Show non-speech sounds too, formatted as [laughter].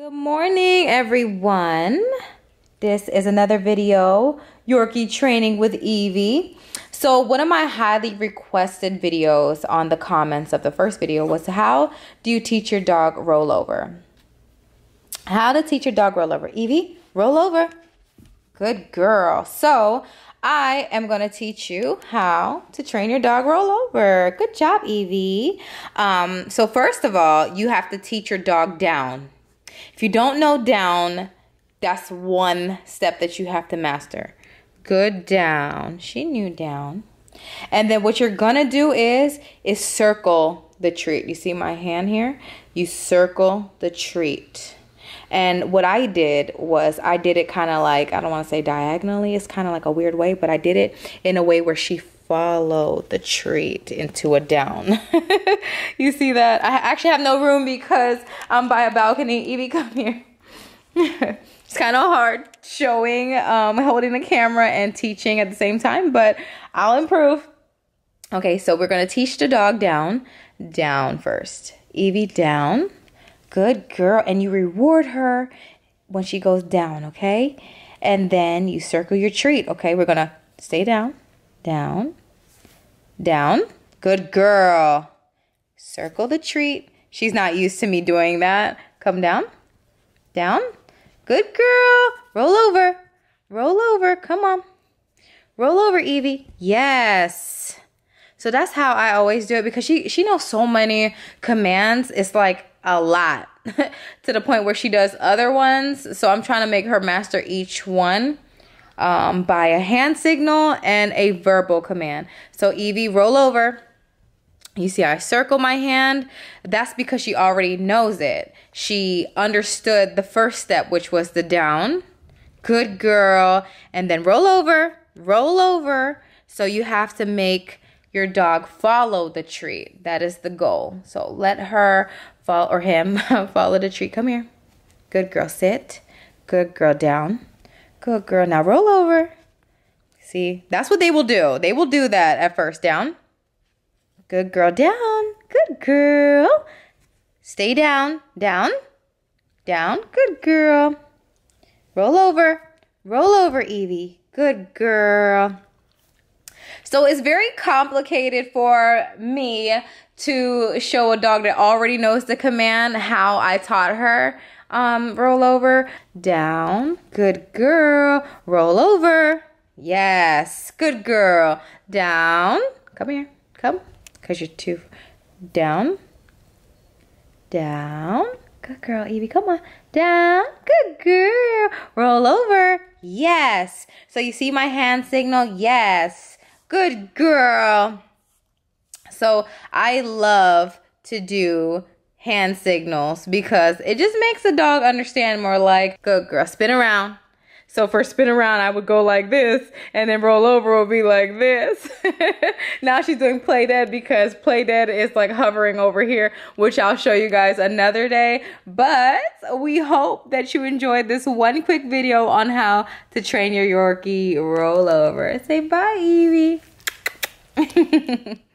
Good morning, everyone. This is another video, Yorkie Training with Eevee. So one of my highly requested videos on the comments of the first video was how do you teach your dog rollover? How to teach your dog rollover. Eevee, roll over. Good girl. So I am going to teach you how to train your dog rollover. Good job, Eevee. Um, so first of all, you have to teach your dog down. If you don't know down, that's one step that you have to master. Good down. She knew down. And then what you're to do is is circle the treat. You see my hand here? You circle the treat. And what I did was I did it kind of like, I don't want to say diagonally, it's kind of like a weird way, but I did it in a way where she followed the treat into a down. [laughs] you see that? I actually have no room because I'm by a balcony. Eevee, come here. [laughs] it's kind of hard showing, um, holding the camera and teaching at the same time, but I'll improve. Okay, so we're going to teach the dog down. Down first. Eevee, down. Good girl. And you reward her when she goes down, okay? And then you circle your treat, okay? We're going to stay down, down, down. Good girl. Circle the treat. She's not used to me doing that. Come down, down. Good girl. Roll over. Roll over. Come on. Roll over, Eevee. Yes. So that's how I always do it because she she knows so many commands. It's like a lot [laughs] to the point where she does other ones. So I'm trying to make her master each one um, by a hand signal and a verbal command. So Eevee, roll over. You see, I circle my hand. That's because she already knows it. She understood the first step, which was the down. Good girl. And then roll over, roll over. So you have to make your dog follow the treat. That is the goal. So let her follow or him [laughs] follow the treat. Come here. Good girl. Sit. Good girl. Down. Good girl. Now roll over. See, that's what they will do. They will do that at first. Down. Good girl. Down. Good girl. Stay down. Down. Down. Good girl. Roll over. Roll over, Eevee. Good girl. So it's very complicated for me to show a dog that already knows the command how I taught her. Um, roll over, down, good girl, roll over, yes, good girl, down, come here, come, because you're too, down, down, good girl, Eevee, come on, down, good girl, roll over, yes. So you see my hand signal, yes. Good girl. So I love to do hand signals because it just makes the dog understand more like, good girl, spin around. So for spin around, I would go like this and then roll over would be like this. [laughs] now she's doing play dead because play dead is like hovering over here, which I'll show you guys another day. But we hope that you enjoyed this one quick video on how to train your Yorkie rollover. Say bye, Eevee. [laughs]